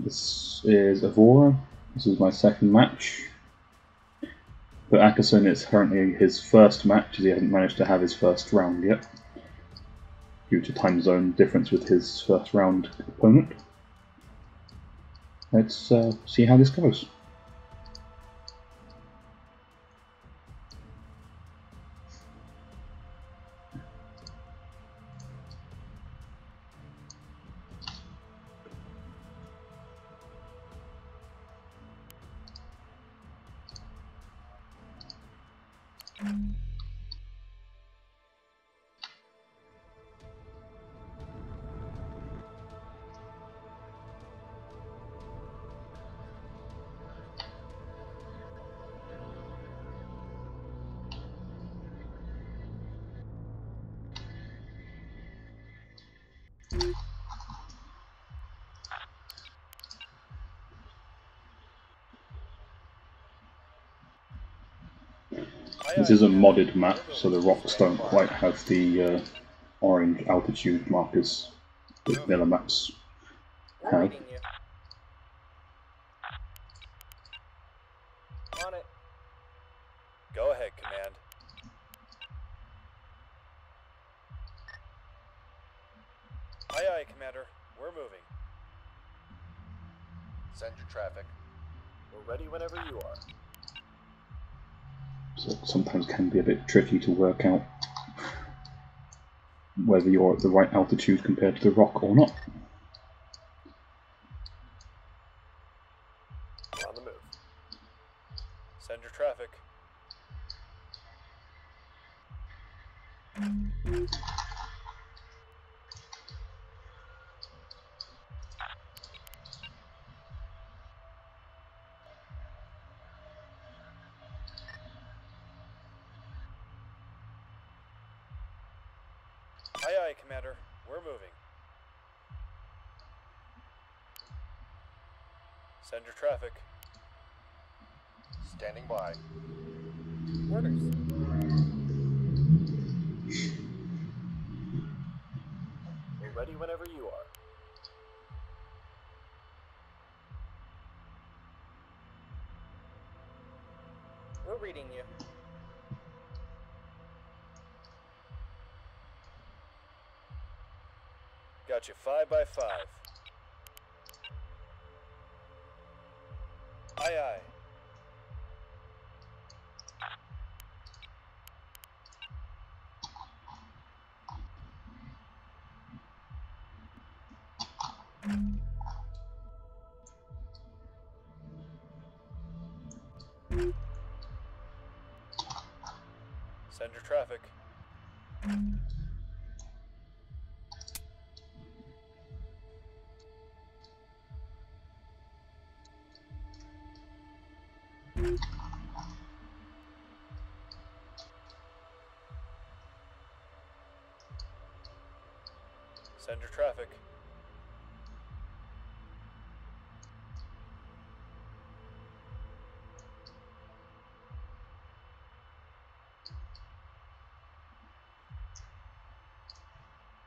This is Avora. This is my second match. But Acerson, it's currently his first match as he hasn't managed to have his first round yet, due to time zone difference with his first round opponent. Let's uh, see how this goes. This is a modded map, so the rocks don't quite have the uh, orange altitude markers that vanilla maps have. reading you. On it. Go ahead, Command. Aye, aye, Commander. We're moving. Send your traffic. We're ready whenever you are. So it sometimes can be a bit tricky to work out whether you're at the right altitude compared to the rock or not. Got you five by five. Aye, aye. Traffic.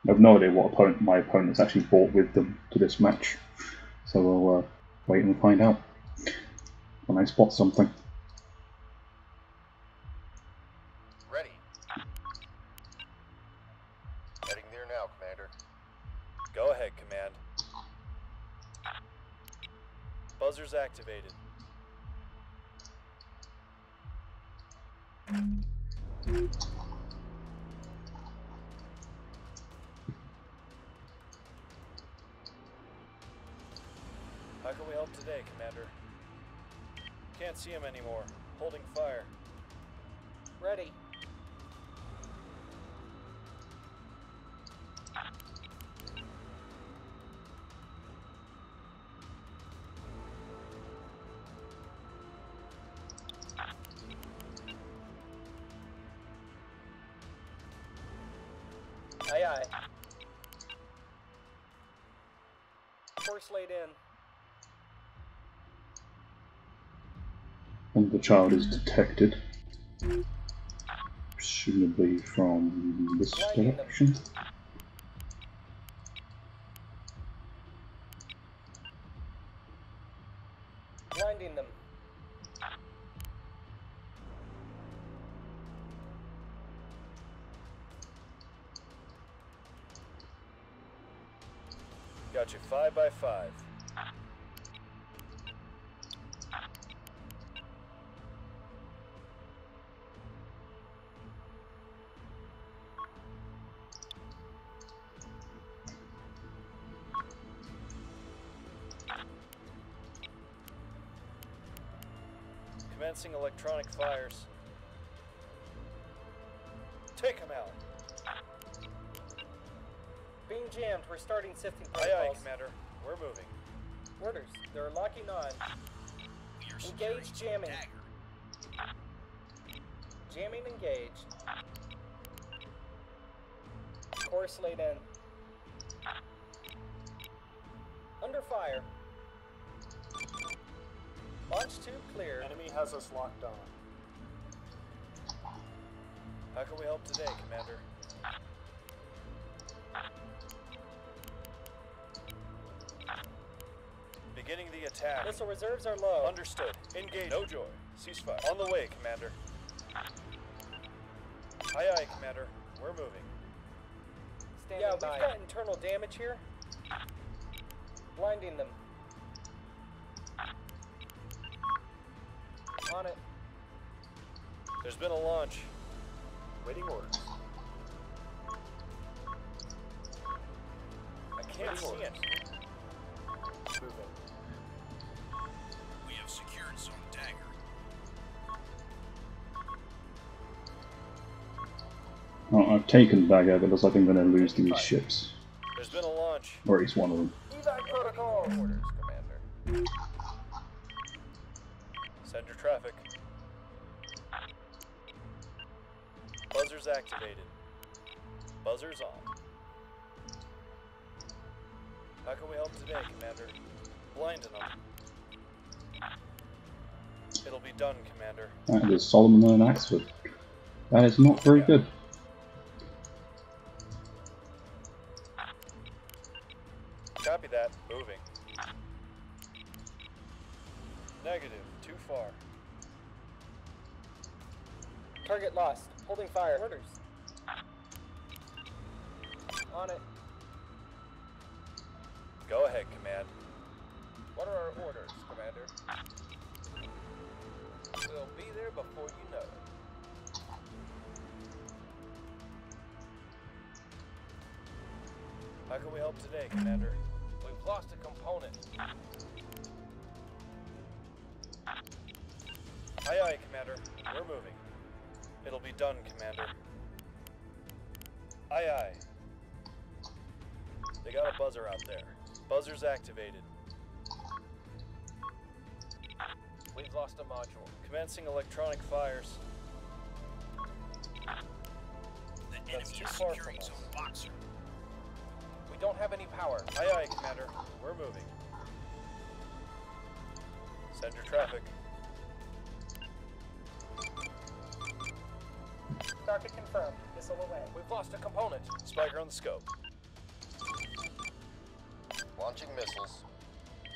I have no idea what opponent my opponent's actually brought with them to this match, so we'll uh, wait and find out when I spot something. Can we help today, Commander? Can't see him anymore. Holding fire. Ready. Aye, aye. Force laid in. The child is detected, presumably from this direction. Commencing electronic fires. Take him out. Being jammed. We're starting sifting Aye, aye. Commander. We're moving. Orders. They're locking on. Engage jamming. Jamming engaged. Course laid in. Under fire. Launch tube clear. Enemy has us locked on. How can we help today, Commander? Beginning the attack. Missile reserves are low. Understood. Engage. No joy. Ceasefire. On the way, Commander. Aye, aye, Commander. We're moving. Standing yeah, we've by. got internal damage here. Blinding them. On it. There's been a launch. Waiting orders. I can't see it. Moving. We have secured Zone Dagger. Oh, I've taken Dagger, but it looks like I'm going to lose these ships. There's been a launch. Or at least one of them. Evac protocol. Orders, Commander. Send your traffic. Buzzers activated. Buzzers on. How can we help today, Commander? Blinding them. It'll be done, Commander. That is Solomon and Axford. That is not very good. Far from us. Zone Boxer. We don't have any power. Aye, aye, Commander. We're moving. Send your traffic. Target confirmed. Missile away. We've lost a component. Spiker on the scope. Launching missiles.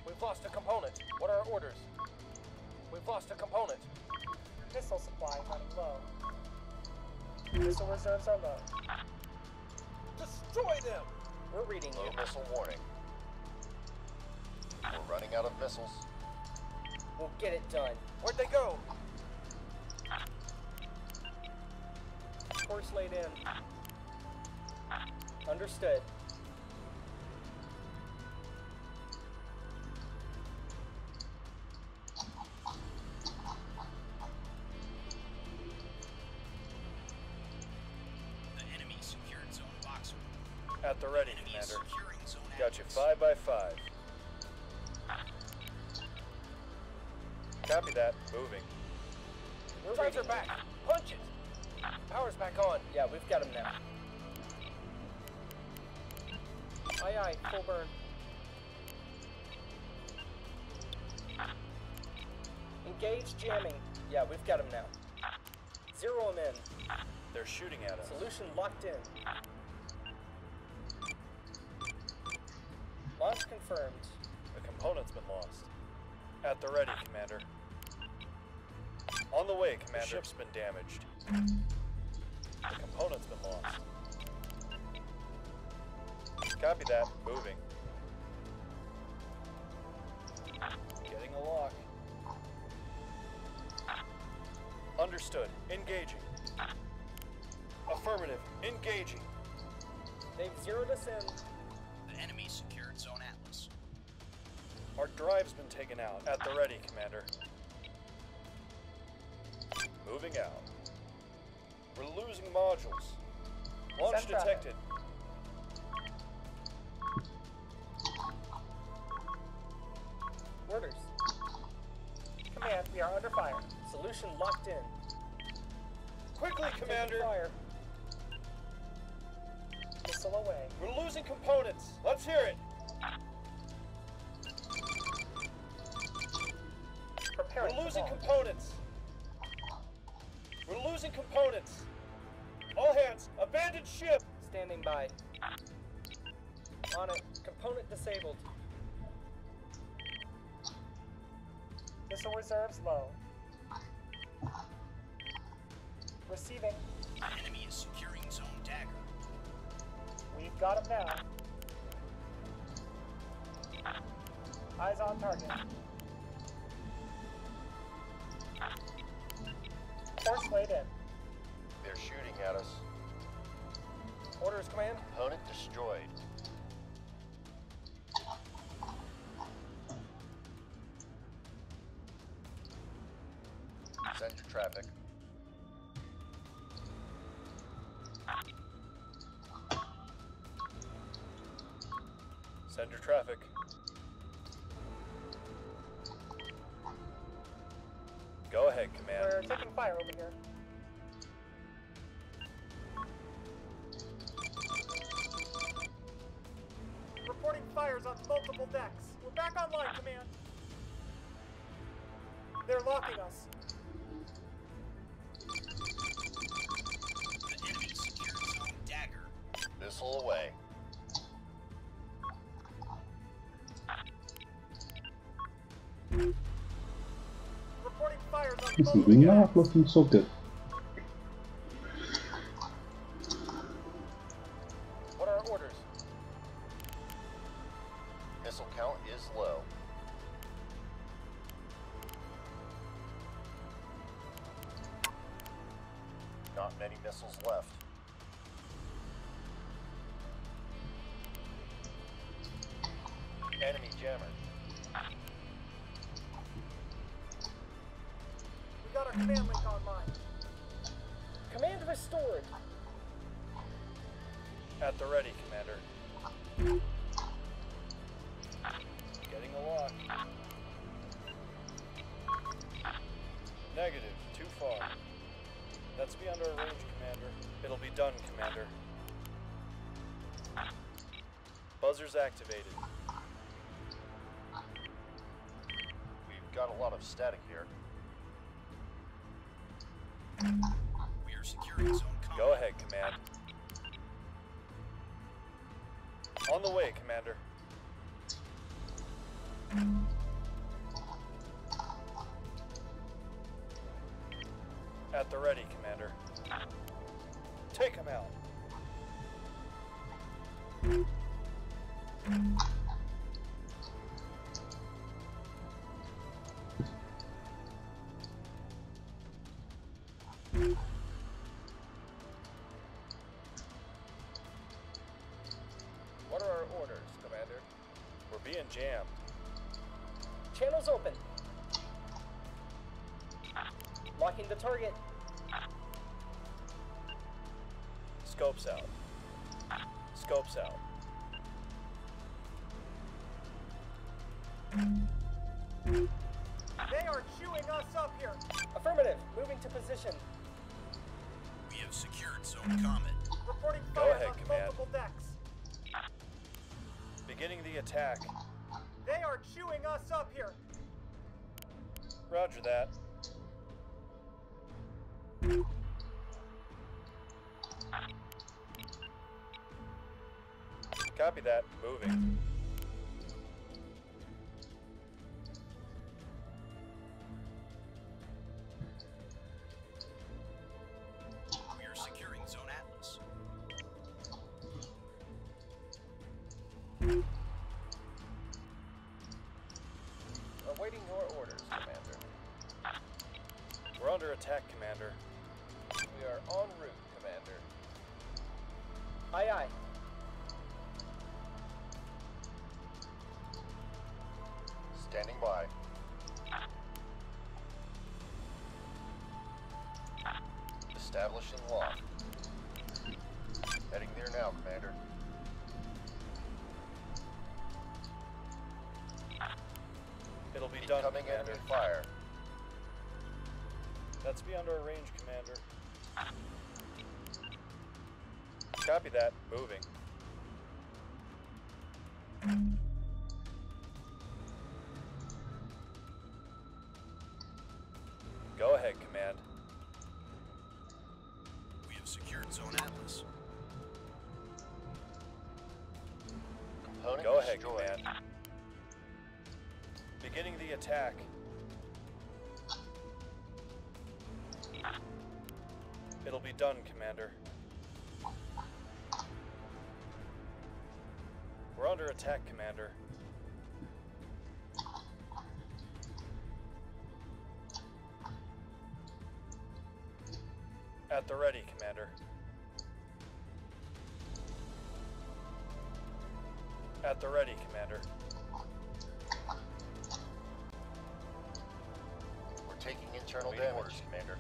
We've lost a component. What are our orders? We've lost a component. Missile supply running low. Missile reserves are low. Destroy them! We're reading Low you. missile warning. We're running out of missiles. We'll get it done. Where'd they go? Course laid in. Understood. Jamming. Yeah, we've got him now. Zero him in. They're shooting at us. Solution locked in. Launch confirmed. The component's been lost. At the ready, Commander. On the way, Commander. The ship's been damaged. The component's been lost. Copy that. Moving. Getting a lock. Understood. Engaging. Affirmative. Engaging. They've zeroed us in. The enemy secured Zone Atlas. Our drive's been taken out. At the ready, Commander. Moving out. We're losing modules. Launch Send traffic. detected. Orders. Command, we are under fire. Solution locked in. Quickly, Commander! Fire. Missile away. We're losing components. Let's hear it. Preparing. We're losing components. We're losing components. All hands, abandon ship. Standing by. On it. Component disabled. Missile reserves low. Receiving. The enemy is securing Zone Dagger. We've got him now. Eyes on target. Force laid in. They're shooting at us. Orders, command. Opponent destroyed. Send your traffic. Over here. Reporting fires on multiple decks. We're back online, command. They're locking us. Low. Not many missiles left. Enemy jammer. Command link online. Command restored. At the ready, Commander. Getting a lock. Negative. Too far. That's beyond our range, Commander. It'll be done, Commander. Buzzer's activated. We've got a lot of static here. Are securing Zone. Go ahead, Command. On the way, Commander. At the ready, Commander. We're being jammed. Channels open. Locking the target. Scopes out. Scopes out. They are chewing us up here. Affirmative. Moving to position. We have secured Zone Comet. Reporting Go ahead, on Command. multiple decks. Beginning the attack. They are chewing us up here. Roger that. Copy that. Moving. Copy that. Moving. The ready, Commander. At the ready, Commander. We're taking internal Waiting damage, orders. Commander.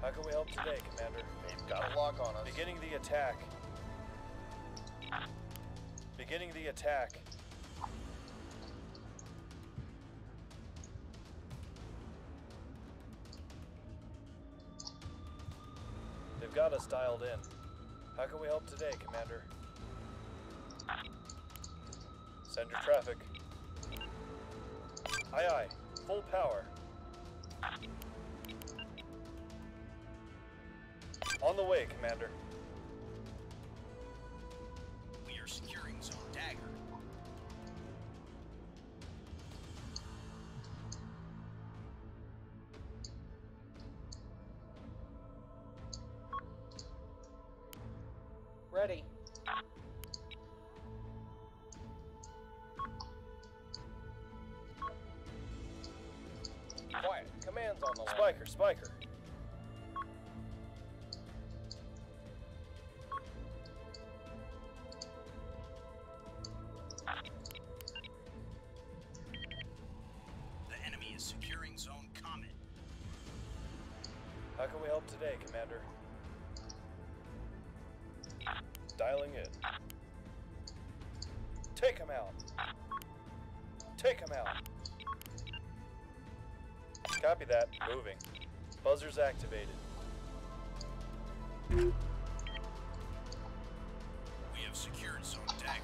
How can we help today, Commander? They've got a lock on us. Beginning the attack. Beginning the attack. Dialed in. How can we help today, Commander? Send your traffic. Aye aye. Full power. On the way, Commander. Spiker. The enemy is securing Zone Comet. How can we help today, Commander? Dialing in. Take him out. Take him out. Copy that. Moving. Buzzers activated. We have secured Zone Dagger.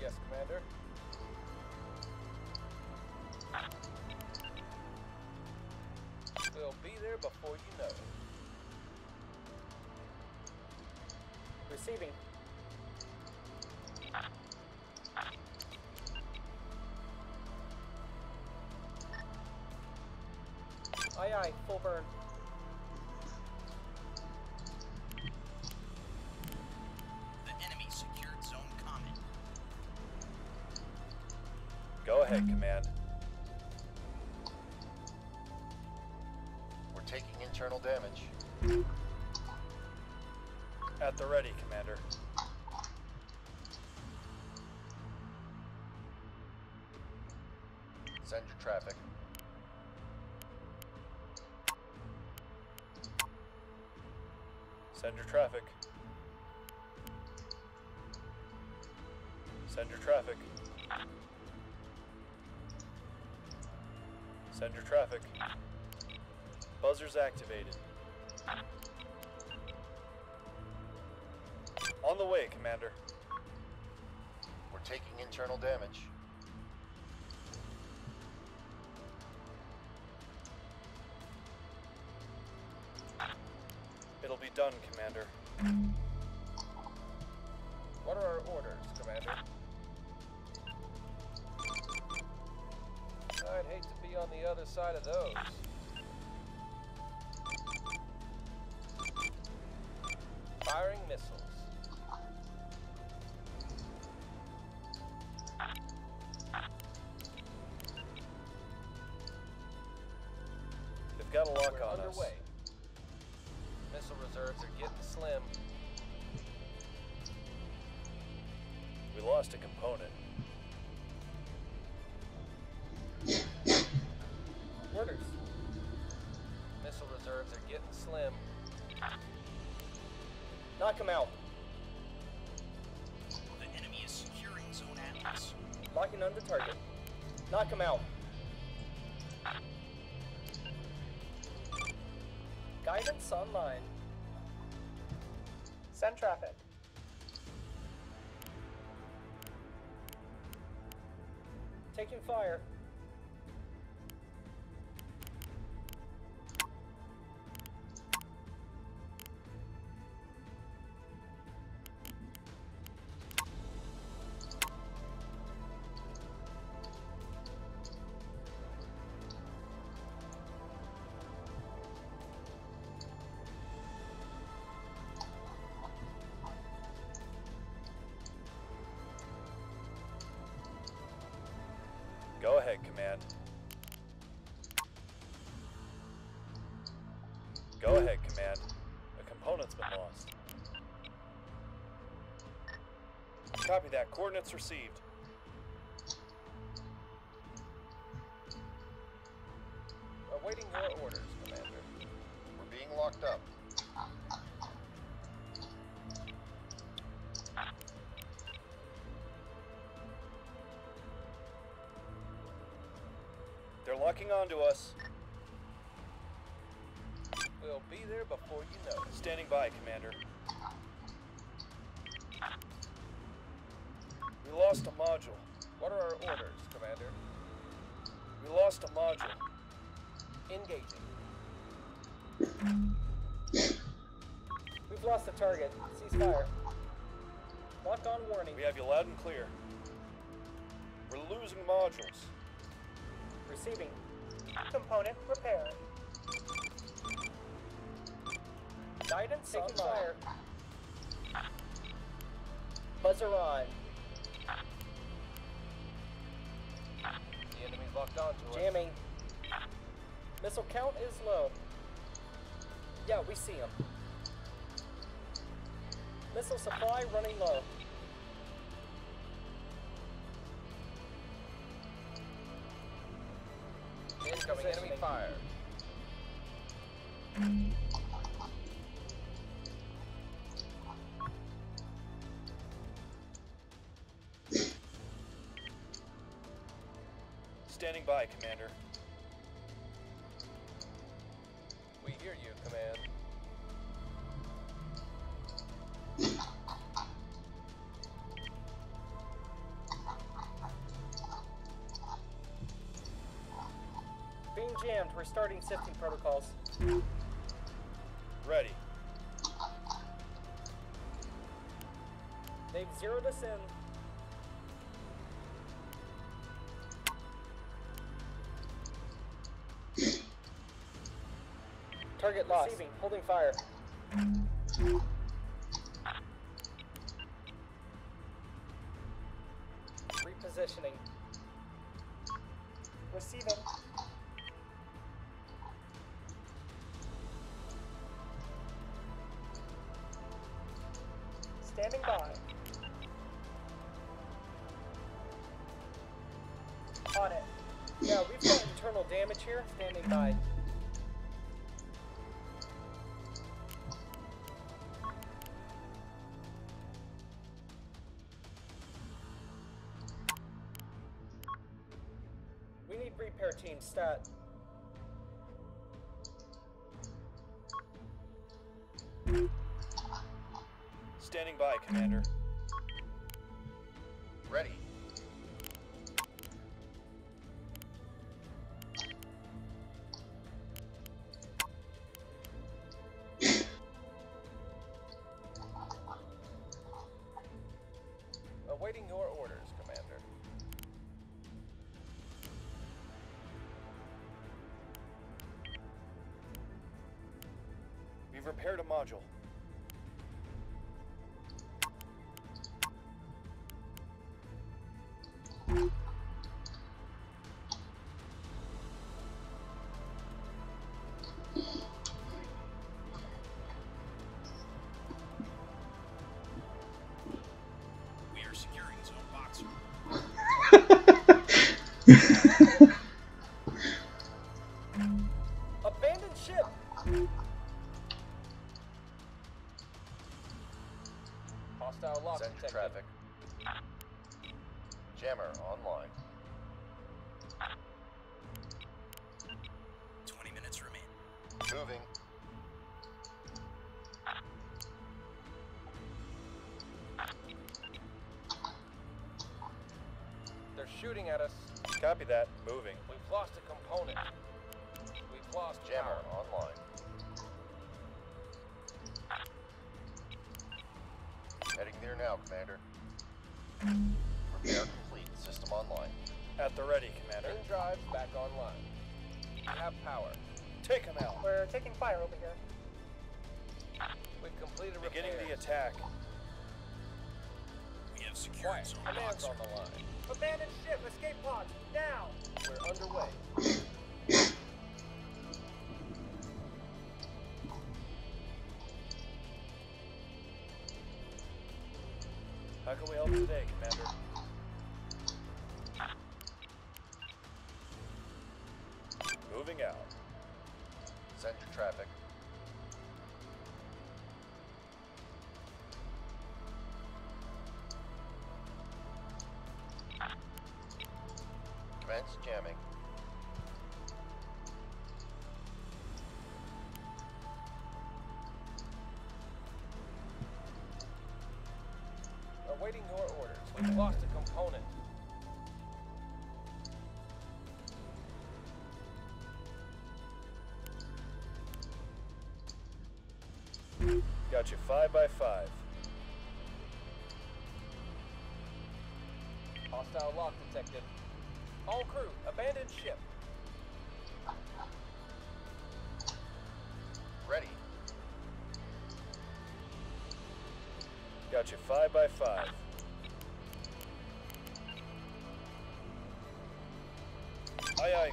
Yes, Commander. We'll be there before you know it. Receiving. Aye, aye. Full burn. The enemy secured Zone Comet. Go ahead, Command. We're taking internal damage. At the ready, Commander. Send your traffic. Send your traffic. Send your traffic. Send your traffic. Buzzers activated. On the way, Commander. We're taking internal damage. Of those. Firing missiles. They've got a lock We're on underway. us. Missile reserves are getting slim. We lost a component. Knock him out. The enemy is securing Zone Atlas. Locking on the target. Knock him out. Guidance online. Send traffic. Taking fire. Go ahead, Command. Go ahead, Command. A component's been lost. Copy that. Coordinates received. Awaiting your orders, Commander. We're being locked up. Locking onto us. We'll be there before you know it. Standing by, Commander. We lost a module. What are our orders, Commander? We lost a module. Engaging. We've lost the target. Cease fire. Lock on warning. We have you loud and clear. We're losing modules. Receiving. Component repaired. Guidance taking fire. Buzzer on. The enemy's locked onto us. Jamming. Missile count is low. Yeah, we see him. Missile supply running low. Fire. Standing by, Commander. Sifting protocols. Ready. They've zeroed us in. Target lost. Receiving. Holding fire. Team stat. Standing by, Commander. Ready. Abandoned ship. Hostile lock Send detected. traffic. Jammer online. 20 minutes remain. Moving. They're shooting at us. Copy that. Moving. We've lost a component. We've lost Jammer power. online. Heading there now, Commander. Repair complete. System online. At the ready, Commander. Main drives back online. We have power. Take him out. We're taking fire over here. We've completed Beginning the attack. We have secured Quiet. zone Command's on the line. Abandoned ship. Escape pods. Now. We're underway. How can we help today, Jamming. Awaiting your orders. We've lost a component. Got you five by five. Hostile lock detected. All crew, abandon ship. Ready. Got you five by five. Aye, aye,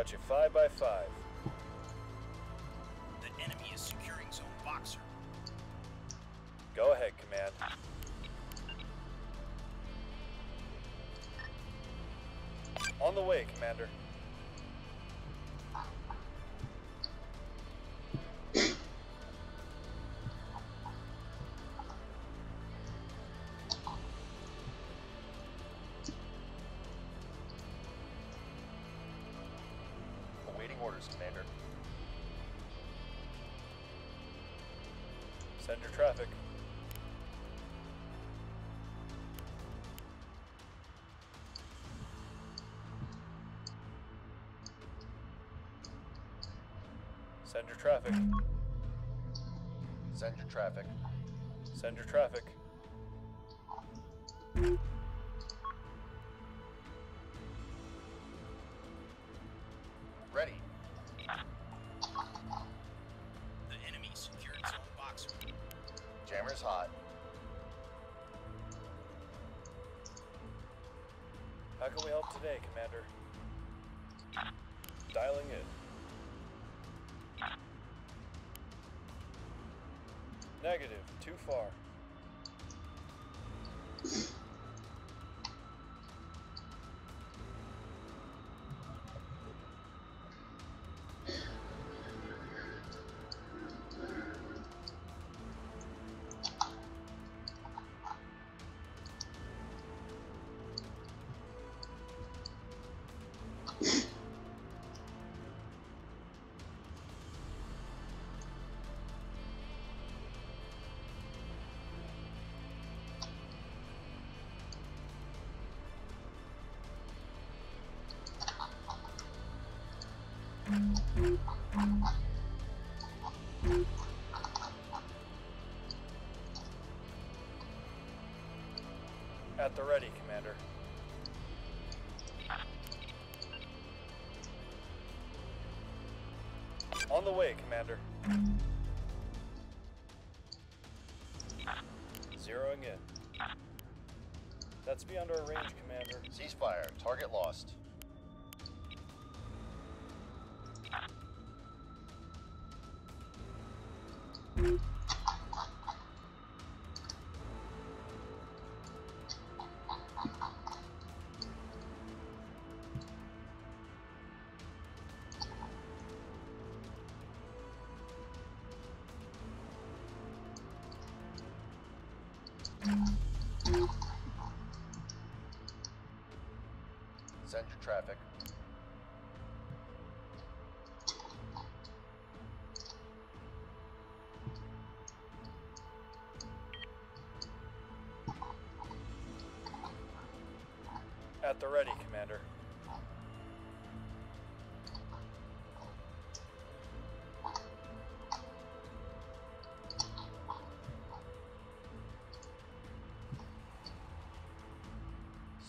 Got you five by five. The enemy is securing zone boxer. Go ahead, Command. On the way, Commander. Orders, Commander. Send your traffic. Send your traffic. Send your traffic. Send your traffic. At the ready, Commander. On the way, Commander. Zeroing in. That's beyond our range, Commander. Ceasefire. Target lost.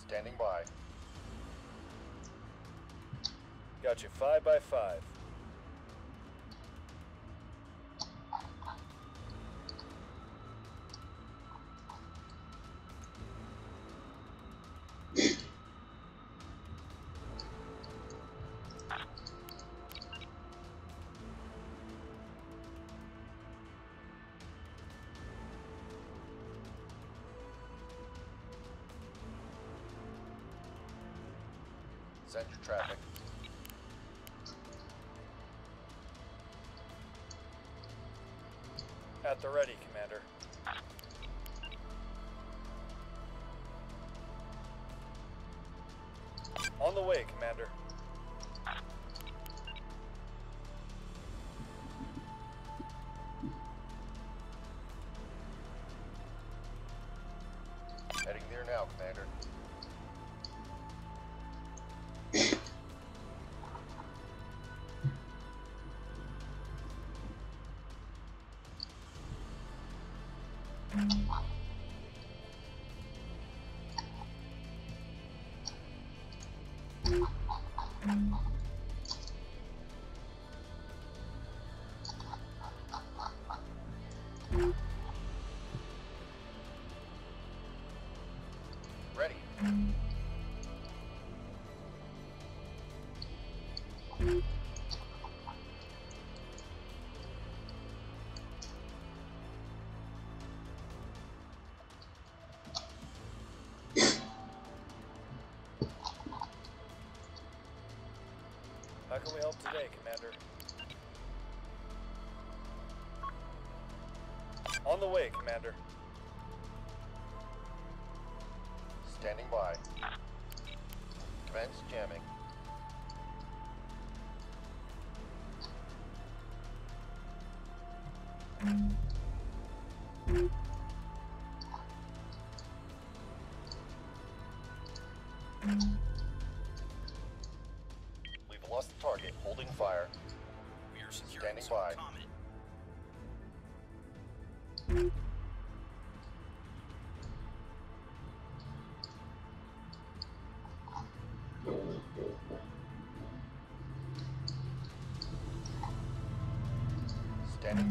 Standing by. Got you five by five. Send your traffic. At the ready, How can we help today, Commander? On the way, Commander.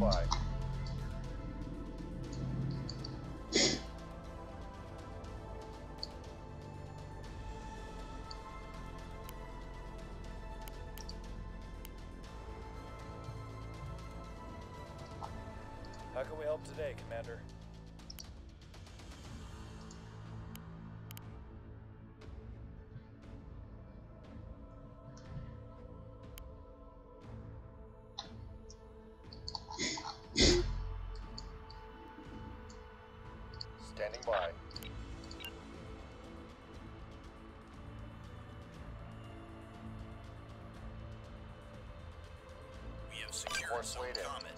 How can we help today, Commander? Have secured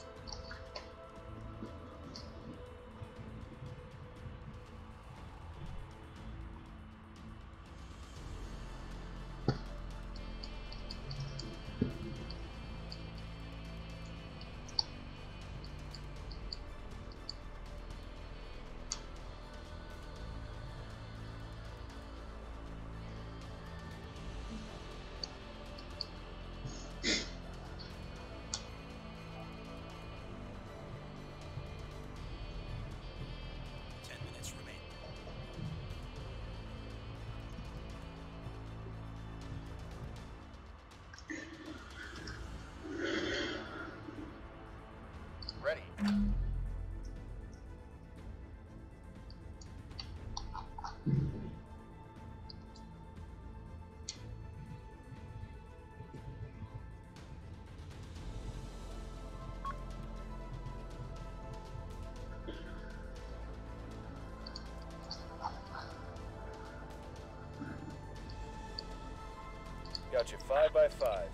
Got you five by five.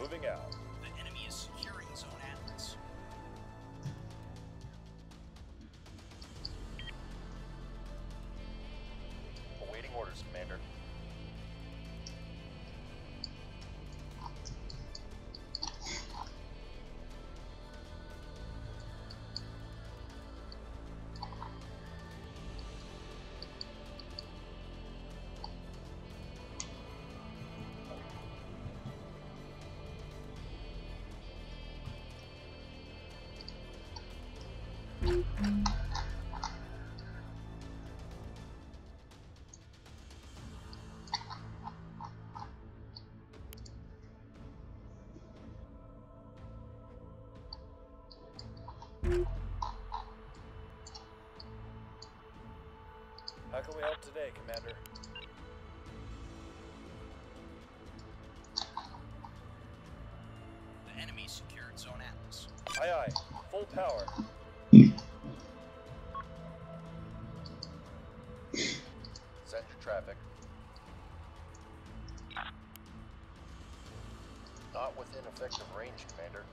Moving out. Today, Commander? The enemy secured Zone Atlas. Aye aye. Full power. Send your traffic. Not within effective range, Commander.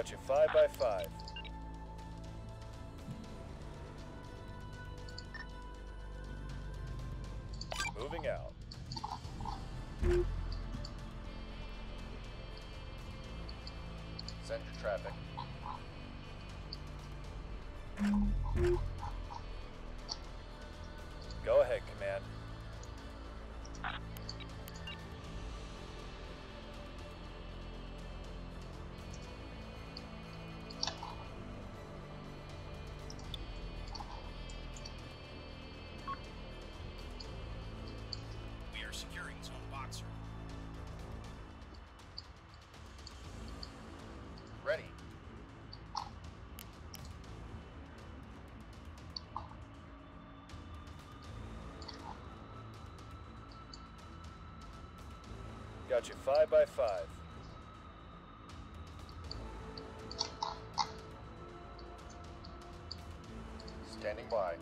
Got you five by five. Got you five by five. Standing by.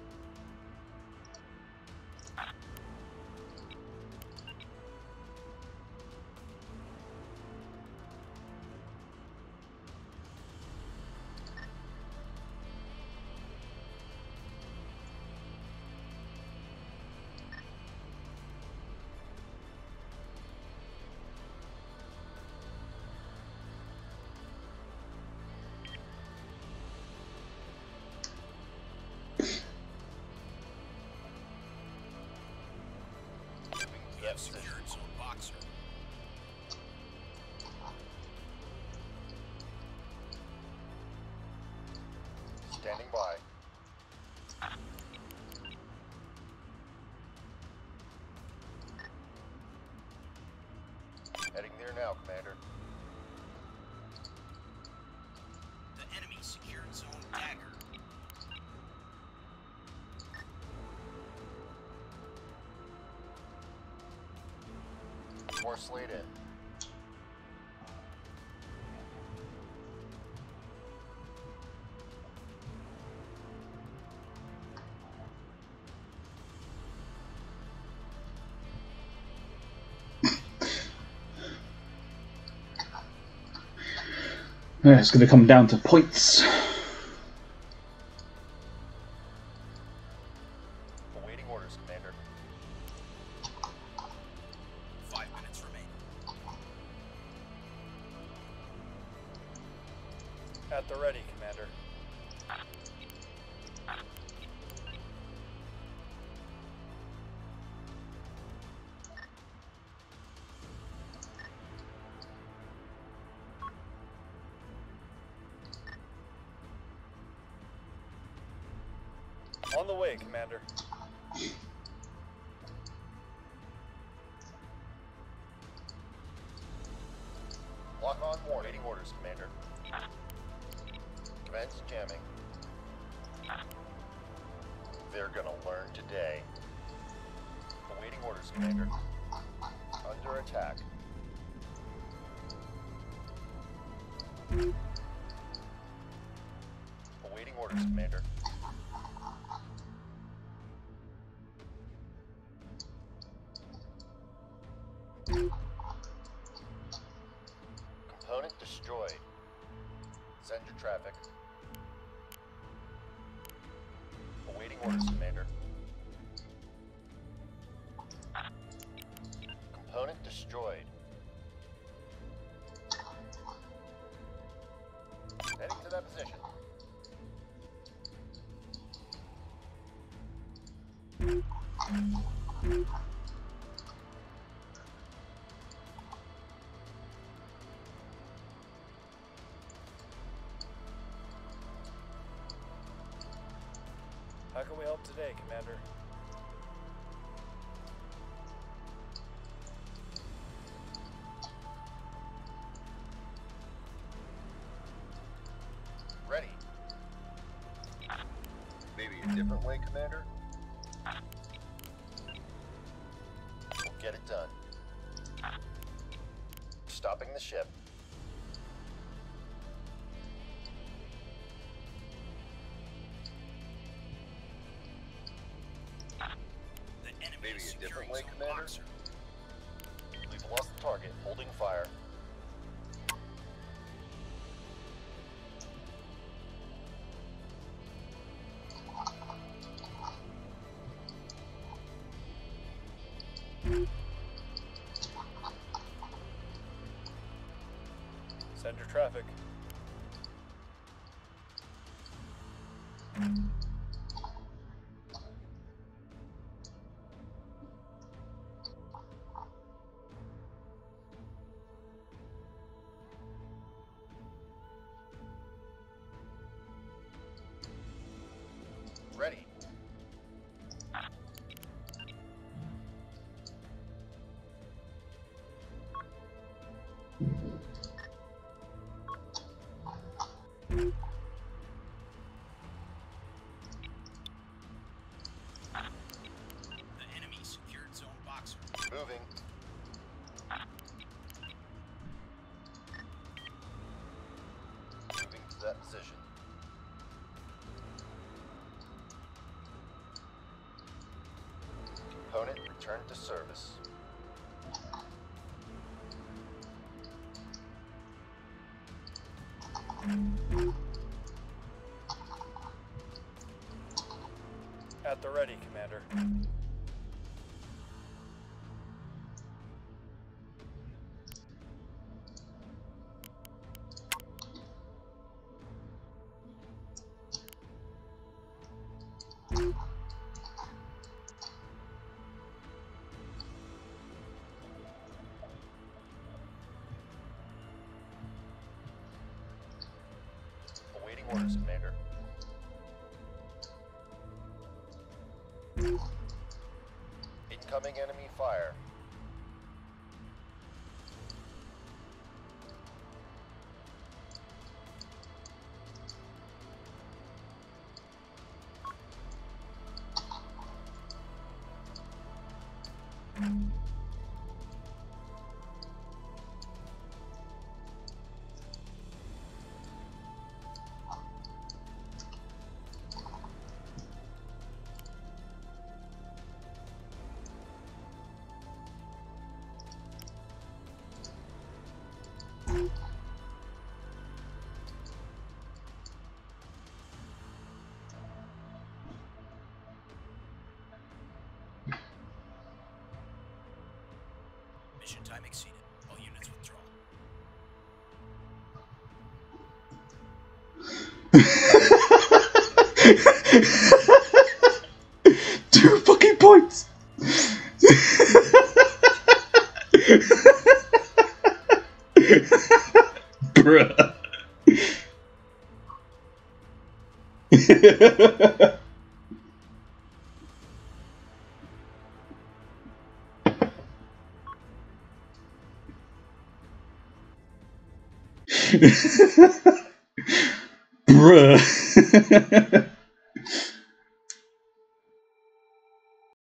Have position. secured Zone Boxer. Standing by. Heading there now, Commander. Laid in. It's going to come down to points. Can we help today, Commander? Ready. Maybe a different way, Commander? We'll get it done. Stopping the ship. The enemy Maybe is a different way, Commander? boxer. We've lost the target. Holding fire. Send your traffic. Component returned to service. At the ready, Commander. Incoming enemy fire. Time exceeded. All units withdraw. Two fucking points! Bruh. ハハハハ。